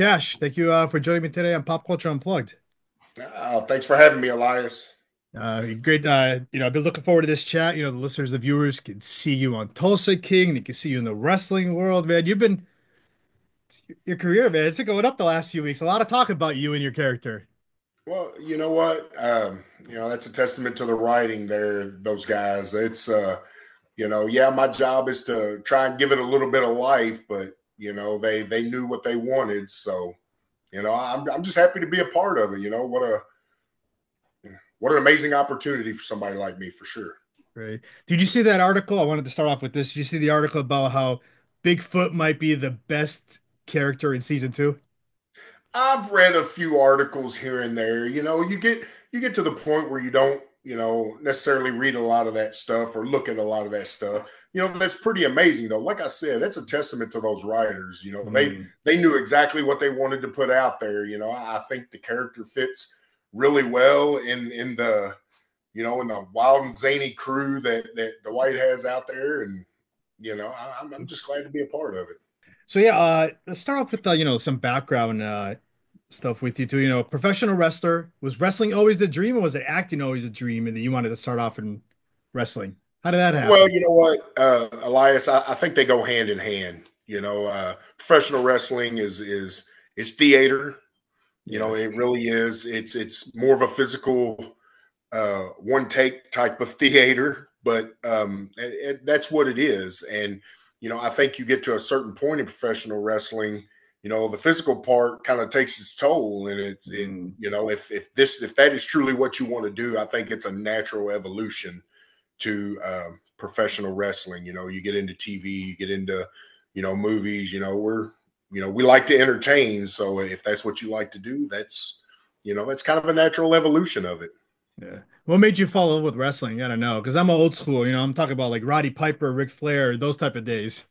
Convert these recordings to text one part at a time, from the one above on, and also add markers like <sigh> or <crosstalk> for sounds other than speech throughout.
Cash, thank you uh, for joining me today on Pop Culture Unplugged. Uh, thanks for having me, Elias. Uh, great. Uh, you know, I've been looking forward to this chat. You know, the listeners, the viewers can see you on Tulsa King. They can see you in the wrestling world, man. You've been your career, man. It's been going up the last few weeks. A lot of talk about you and your character. Well, you know what? Um, you know, that's a testament to the writing there, those guys. It's uh, you know, yeah, my job is to try and give it a little bit of life, but you know, they they knew what they wanted. So, you know, I'm I'm just happy to be a part of it. You know, what a what an amazing opportunity for somebody like me for sure. Right. Did you see that article? I wanted to start off with this. Did you see the article about how Bigfoot might be the best character in season two? I've read a few articles here and there. You know, you get you get to the point where you don't, you know, necessarily read a lot of that stuff or look at a lot of that stuff. You know, that's pretty amazing though. Like I said, that's a testament to those writers. You know, mm. they they knew exactly what they wanted to put out there. You know, I think the character fits really well in in the you know in the wild and zany crew that that Dwight has out there, and you know, I, I'm just glad to be a part of it. So yeah, uh, let's start off with uh, you know some background uh, stuff with you too. You know, professional wrestler was wrestling always the dream, or was it acting always a dream, and then you wanted to start off in wrestling? How did that happen? Well, you know what, uh, Elias, I, I, think they go hand in hand. You know, uh, professional wrestling is is is theater. You know, it really is. It's it's more of a physical, uh, one take type of theater, but um, it, it, that's what it is. And you know, I think you get to a certain point in professional wrestling, you know, the physical part kind of takes its toll. And it's mm. it, you know, if if this if that is truly what you want to do, I think it's a natural evolution to uh, professional wrestling. You know, you get into TV, you get into, you know, movies. You know, we're you know we like to entertain. So if that's what you like to do, that's you know that's kind of a natural evolution of it. Yeah. What made you fall in love with wrestling? I don't know, because I'm old school. You know, I'm talking about like Roddy Piper, Ric Flair, those type of days.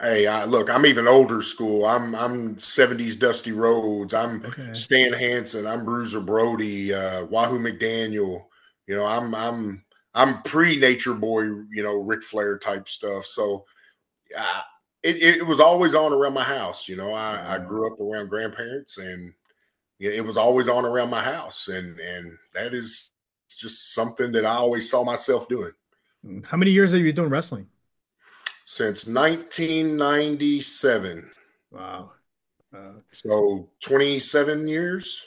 Hey, I, look, I'm even older school. I'm I'm 70s Dusty Rhodes. I'm okay. Stan Hansen. I'm Bruiser Brody. Uh, Wahoo McDaniel. You know, I'm I'm I'm pre Nature Boy. You know, Ric Flair type stuff. So, uh, it, it was always on around my house. You know, I, I grew up around grandparents, and it was always on around my house, and and that is just something that I always saw myself doing. How many years have you been doing wrestling? Since 1997. Wow. Uh, so 27 years.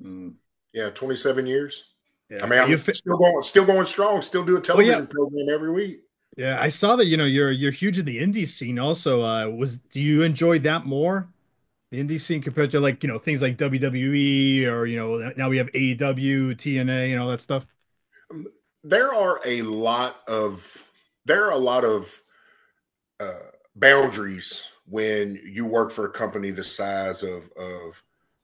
Mm. Yeah, 27 years. Yeah. I mean, I'm fi- still going, still going strong. Still do a television yeah. program every week. Yeah, I saw that. You know, you're you're huge in the indie scene. Also, uh, was do you enjoy that more the indie scene compared to like you know things like WWE or you know now we have AEW, TNA, and all that stuff? Um, there are a lot of there are a lot of uh, boundaries when you work for a company the size of of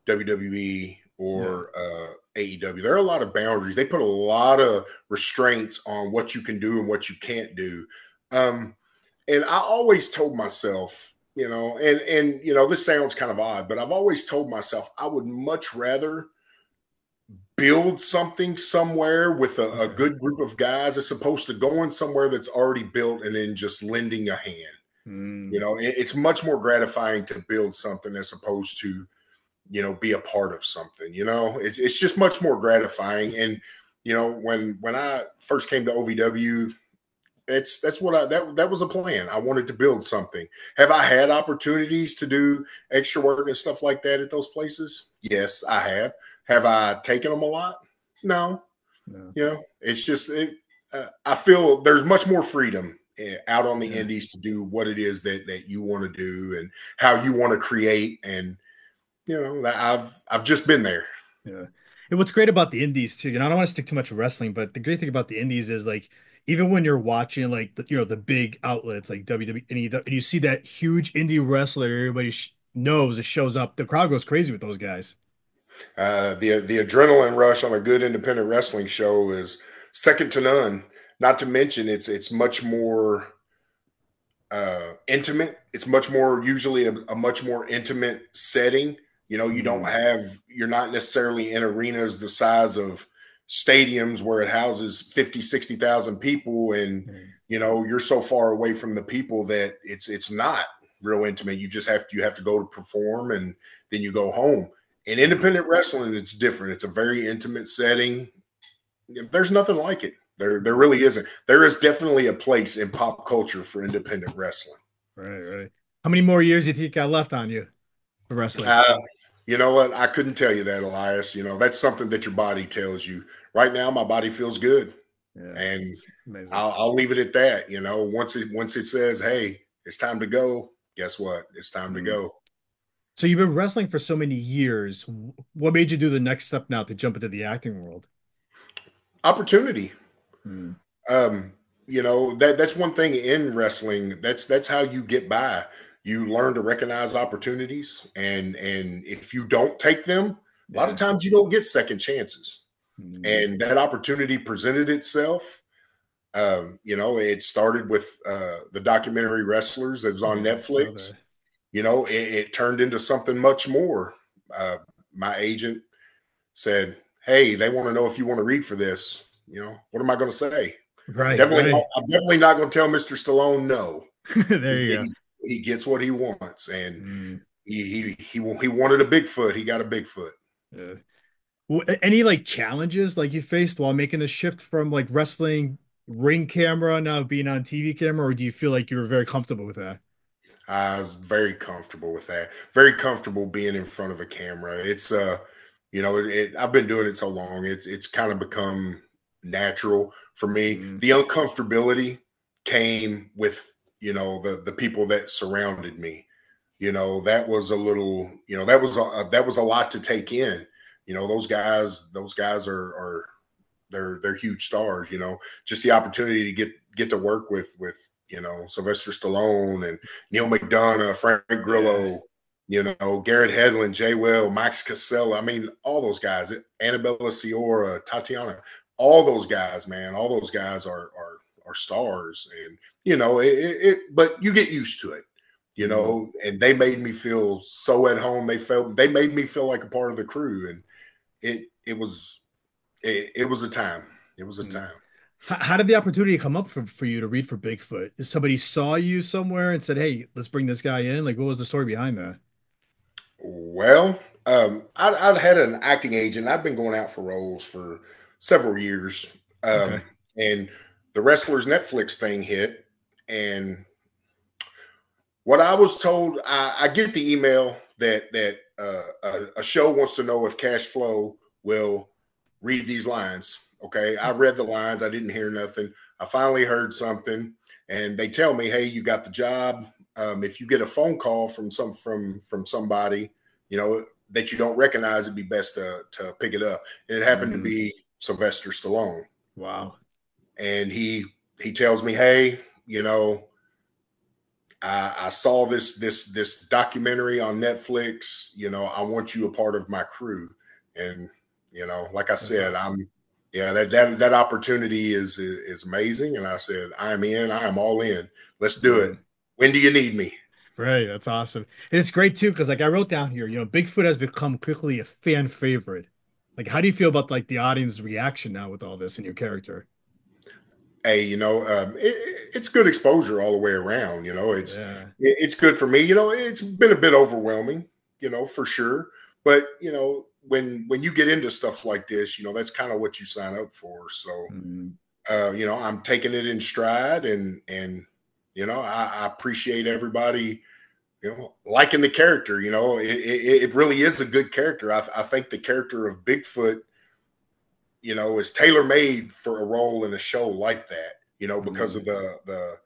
WWE or yeah. uh, AEW. There are a lot of boundaries. They put a lot of restraints on what you can do and what you can't do. Um, and I always told myself you know and and you know this sounds kind of odd but i've always told myself i would much rather build something somewhere with a, a good group of guys as opposed to going somewhere that's already built and then just lending a hand mm. you know it, it's much more gratifying to build something as opposed to you know be a part of something you know it's, it's just much more gratifying and you know when when i first came to ovw it's that's what I that that was a plan. I wanted to build something. Have I had opportunities to do extra work and stuff like that at those places? Yes, I have. Have I taken them a lot? No. no. You know, it's just it, uh, I feel there's much more freedom eh, out on the yeah. indies to do what it is that that you want to do and how you want to create and you know I've I've just been there. Yeah. And what's great about the indies too, you know, I don't want to stick too much with wrestling, but the great thing about the indies is like even when you're watching like the, you know the big outlets like WWE and you, and you see that huge indie wrestler everybody sh- knows it shows up, the crowd goes crazy with those guys. Uh, the the adrenaline rush on a good independent wrestling show is second to none. Not to mention it's it's much more uh, intimate. It's much more usually a, a, much more intimate setting. You know, you don't mm-hmm. have you're not necessarily in arenas the size of stadiums where it houses 50 60,000 people and you know you're so far away from the people that it's it's not real intimate. You just have to you have to go to perform and then you go home. In independent wrestling, it's different. It's a very intimate setting. There's nothing like it. There, there really isn't. There is definitely a place in pop culture for independent wrestling. Right, right. How many more years do you think got left on you for wrestling? Uh, you know what? I couldn't tell you that, Elias. You know, that's something that your body tells you. Right now, my body feels good. Yeah, and I'll, I'll, leave it at that. You know, once it once it says, "Hey, it's time to go," guess what? It's time mm-hmm. to go. So you've been wrestling for so many years. What made you do the next step now to jump into the acting world? Opportunity. Mm. Um, you know that that's one thing in wrestling. That's that's how you get by. You learn to recognize opportunities, and and if you don't take them, a lot of times you don't get second chances. Mm. And that opportunity presented itself. Um, you know, it started with uh, the documentary Wrestlers that was on Netflix. You know, it, it, turned into something much more. Uh, my agent said, "Hey, they want to know if you want to read for this." You know, what am I going to say? Right. Definitely, right. Not, I'm definitely not going to tell Mr. Stallone no. <laughs> there you he, go. He gets what he wants, and mm. he, he he he wanted a Bigfoot. He got a Bigfoot. Yeah. Well, any like challenges like you faced while making the shift from like wrestling ring camera now being on TV camera, or do you feel like you were very comfortable with that? I was very comfortable with that. Very comfortable being in front of a camera. It's uh, you know, it, it, I've been doing it so long. It's it's kind of become natural for me. Mm-hmm. The uncomfortability came with you know the the people that surrounded me. You know that was a little you know that was a that was a lot to take in. You know those guys those guys are are they're they're huge stars. You know just the opportunity to get get to work with with you know Sylvester Stallone and Neal McDonough, Frank Grillo. You know, Garrett Hedlund, Jay Will, Max Casella. I mean, all those guys, Annabella Sciorra, Tatiana all those guys, man, all those guys are are are stars, and you know it, it, But you get used to it, you know. Mm-hmm. And they made me feel so at home. They felt they made me feel like a part of the crew, and it it was it, it was a time. It was a mm-hmm. time. How did the opportunity come up for, for you to read for Bigfoot? Is somebody saw you somewhere and said, "Hey, let's bring this guy in"? Like, what was the story behind that? Well, um, I'd, I'd, had an acting agent. I've been going out for roles for several years. Um, okay. And the wrestlers Netflix thing hit, and what I was told, I, I get the email that that uh, a, a, show wants to know if Cash Flo will read these lines. Okay, I read the lines. I didn't hear nothing. I finally heard something, and they tell me, "Hey, you got the job. Um, if you get a phone call from some from from somebody, you know that you don't recognize, it'd be best to to pick it up." And it happened mm-hmm. to be Sylvester Stallone. Wow. And he he tells me, hey, you know, I, I saw this this this documentary on Netflix. You know, I want you a part of my crew. And you know, like I said, I'm yeah, that that that opportunity is, is, amazing. And I said, I'm in, I am all in. Let's do it. When do you need me? Right, that's awesome. And it's great too, because like I wrote down here, you know, Bigfoot has become quickly a fan favorite. Like, how do you feel about like the audience reaction now with all this and your character? Hey, you know, um, it, it's good exposure all the way around. You know, it's yeah. it, it's good for me. You know, it's been a bit overwhelming. You know, for sure. But you know, when when you get into stuff like this, you know, that's kind of what you sign up for. So, mm-hmm. uh, you know, I'm taking it in stride, and and you know, I, I appreciate everybody you know, liking the character. You know, it, it, it really is a good character. I, I, think the character of Bigfoot, you know, is tailor made for a role in a show like that. You know, because mm-hmm. of the the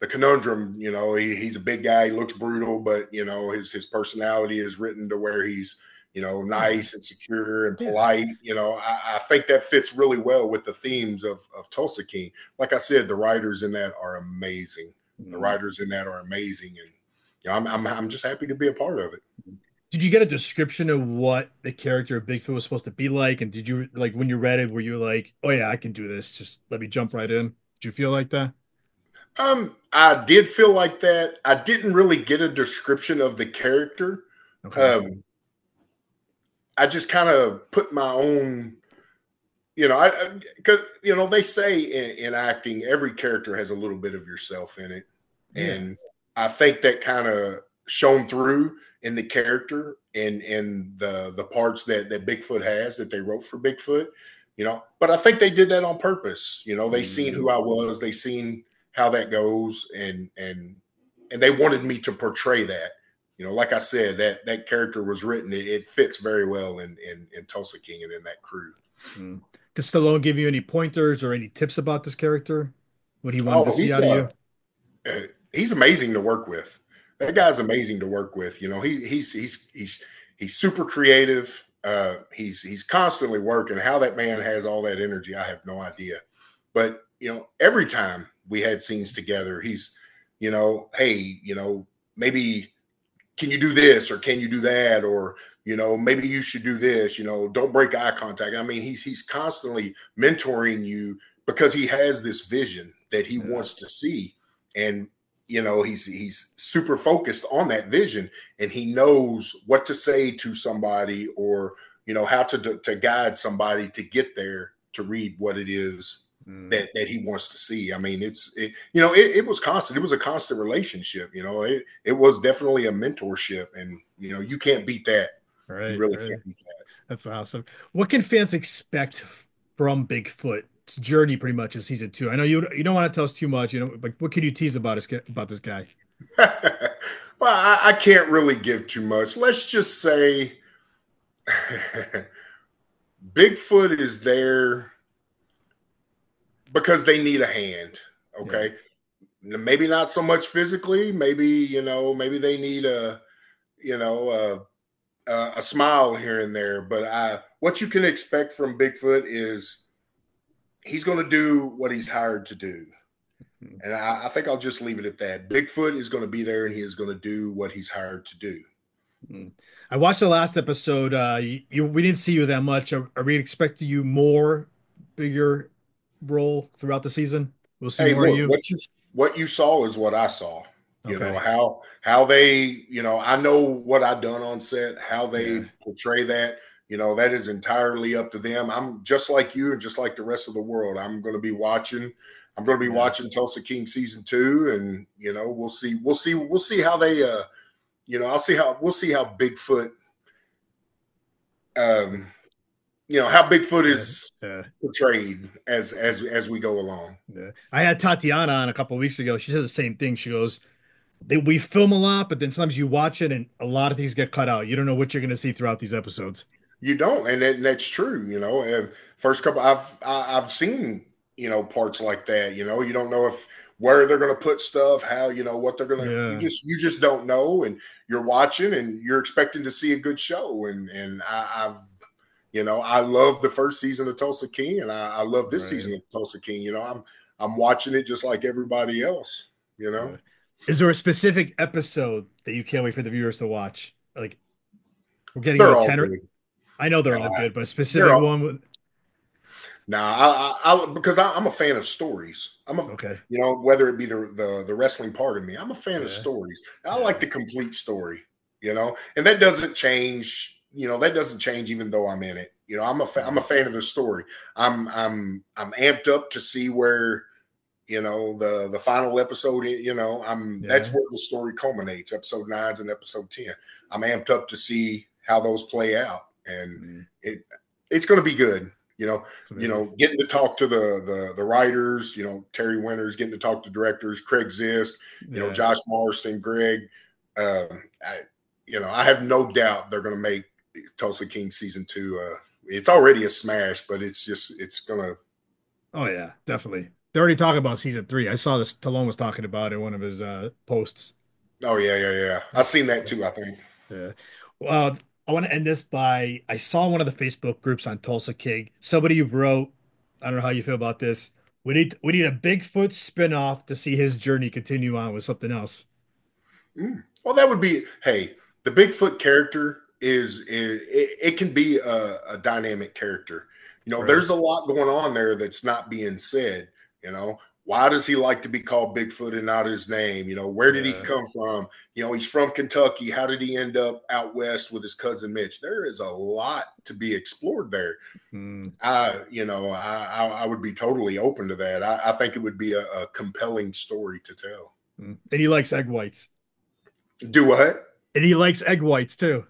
the conundrum. You know, he, he's a big guy, he looks brutal, but you know, his his personality is written to where he's you know nice and secure and polite. You know, I, I think that fits really well with the themes of of Tulsa King. Like I said, the writers in that are amazing. Mm-hmm. The writers in that are amazing and you know, I'm, I'm I'm just happy to be a part of it. Did you get a description of what the character of Bigfoot was supposed to be like? And did you like when you read it, were you like, oh yeah, I can do this. Just let me jump right in. Did you feel like that? Um, I did feel like that. I didn't really get a description of the character. Okay. Um, I just kind of put my own, you know, I because you know they say in, in, acting every character has a little bit of yourself in it, yeah. and I think that kind of shone through in the character and and the the parts that that Bigfoot has that they wrote for Bigfoot, you know. But I think they did that on purpose. You know, they seen who I was, they seen how that goes, and and and they wanted me to portray that. You know, like I said, that that character was written. It, it fits very well in, in in Tulsa King and in that crew. Mm. Did Stallone give you any pointers or any tips about this character? What he wanted oh, to see out of you? Uh, he's amazing to work with that guy's amazing to work with. You know, he he's he's he's he's super creative. Uh, he's he's constantly working. How that man has all that energy, I have no idea. But you know, every time we had scenes together, he's, you know, hey, you know, maybe can you do this or can you do that? Or you know maybe you should do this you know don't break eye contact. I mean he's he's constantly mentoring you because he has this vision that he yeah. wants to see. And you know he's he's super focused on that vision and he knows what to say to somebody or you know how to to guide somebody to get there to read what it is mm. that that he wants to see i mean it's it, you know it, it, was constant it was a constant relationship you know it, it was definitely a mentorship and you know you can't beat that right you really right. can't beat that that's awesome what can fans expect from Bigfoot's journey pretty much in season two. I know you you don't want to tell us too much, you know, but what can you tease about us about this guy? <laughs> well, I, I, can't really give too much. Let's just say <laughs> Bigfoot is there because they need a hand. Okay. Yeah. Maybe not so much physically. Maybe, you know, maybe they need a, you know, a, a, a smile here and there. But I, what you can expect from Bigfoot is he's going to do what he's hired to do. Mm-hmm. And I, I, think I'll just leave it at that. Bigfoot is going to be there and he is going to do what he's hired to do. Mm-hmm. I watched the last episode. Uh, you, you, we didn't see you that much. Are, are, we expecting you more bigger role throughout the season? We'll see hey, more look, you. What you what you saw is what I saw. You okay. know how how they you know I know what I done on set, how they yeah. portray that you know that is entirely up to them i'm just like you and just like the rest of the world i'm going to be watching i'm going to be yeah. watching tulsa king season two and you know we'll see we'll see we'll see how they uh you know i'll see how we'll see how bigfoot um you know how bigfoot is yeah. portrayed as as as we go along yeah. i had tatiana on a couple weeks ago she said the same thing she goes they, we film a lot but then sometimes you watch it and a lot of things get cut out you don't know what you're going to see throughout these episodes you don't, and, that, and that's true. You know, and first couple, I've I, have i have seen you know parts like that. You know, you don't know if where they're going to put stuff, how you know what they're going to. Yeah. You just you just don't know, and you're watching, and you're expecting to see a good show. And and I, have you know I love the first season of Tulsa King, and I, I love this right. season of Tulsa King. You know, I'm I'm watching it just like everybody else. You know, is there a specific episode that you can't wait for the viewers to watch? Like we're getting a ten. I know they're all good, but a specific one with. Nah, I, I, I because I, am a fan of stories. I'm a, okay. You know, whether it be the the, the wrestling part of me, I'm a fan yeah. of stories. I yeah. like the complete story. You know, and that doesn't change. You know, that doesn't change even though I'm in it. You know, I'm a fa- I'm a fan of the story. I'm I'm I'm amped up to see where you know the the final episode you know i'm yeah. that's where the story culminates episode nines and episode 10 i'm amped up to see how those play out and mm-hmm. it it's going to be good. You know, you know, getting to talk to the the the writers, you know, Terry Winters, getting to talk to directors, Craig Zisk, you yeah. know, Josh Marston, Greg. Um, I, you know, I have no doubt they're going to make Tulsa King season two. Uh, it's already a smash, but it's just it's gonna. Oh yeah, definitely. They're already talking about season three. I saw this. Stallone was talking about it in one of his uh, posts. Oh yeah, yeah, yeah. I've seen that too. I think. Yeah. Well, I want to end this by I saw one of the Facebook groups on Tulsa King. Somebody wrote, I don't know how you feel about this. We need we need a Bigfoot spinoff to see his journey continue on with something else. Mm. Well, that would be hey, the Bigfoot character is, is it, it can be a, a, dynamic character. You know, right. there's a lot going on there that's not being said. You know, why does he like to be called Bigfoot and not his name? You know, where did yeah. he come from? You know, he's from Kentucky. How did he end up out west with his cousin Mitch? There is a lot to be explored there. Mm. I, you know, I, I, would be totally open to that. I, I think it would be a, a, compelling story to tell. Mm. And he likes egg whites. Do what? And he likes egg whites too.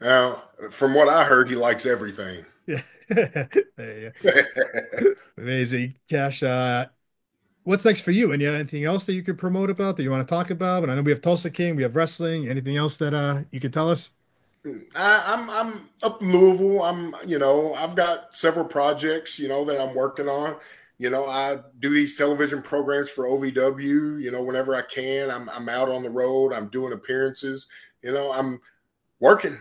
Now, from what I heard, he likes everything. Yeah. <laughs> <laughs> Amazing. Cash, uh, what's next for you? And anything else that you could promote about that you want to talk about? And I know we have Tulsa King, we have wrestling. Anything else that uh, you could tell us? I, I'm I'm up in Louisville. I'm you know I've got several projects you know that I'm working on. You know I do these television programs for OVW. You know whenever I can, I'm I'm out on the road. I'm doing appearances. You know I'm working.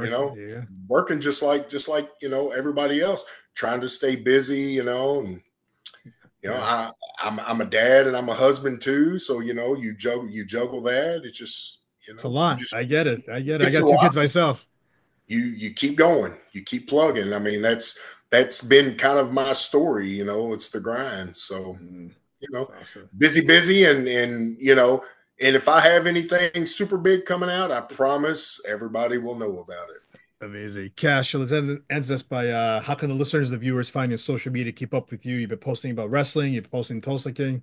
You know yeah. working just like just like you know everybody else, trying to stay busy. You know and you know Yeah. I I'm I'm a dad and I'm a husband too. So you know you juggle you juggle that. It's just you know It's a lot. just- I get it. I get it. I got two lot. kids myself. you you keep going you keep plugging i mean that's that's been kind of my story you know it's the grind so Mm, you know awesome. busy busy and and you know and if i have anything super big coming out i promise everybody will know about it. Amazing. Cash, let's end, this by uh, how can the listeners, the viewers find your social media, keep up with you? You've been posting about wrestling, you've been posting Tulsa King.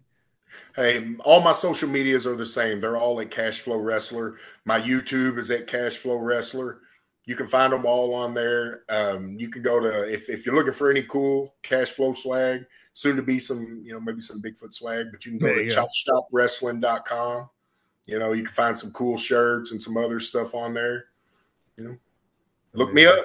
hey all my social medias are the same. They're all at Cash Flo wrestler. My youtube is at Cash Flo wrestler. You can find them all on there. Um, you can go to if, if you're looking for any cool Cash Flo swag soon to be some you know maybe some bigfoot swag but you can go There to chopshopwrestling.com you know you can find some cool shirts and some other stuff on there you know look me up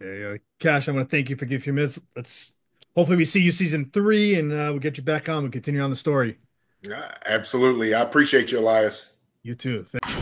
Yeah, yeah. Cash, I want to thank you for giving a few minutes. Let's hopefully we see you season three and uh, we'll get you back on. We'll continue on the story. Yeah, absolutely i appreciate you elias You too. Thank-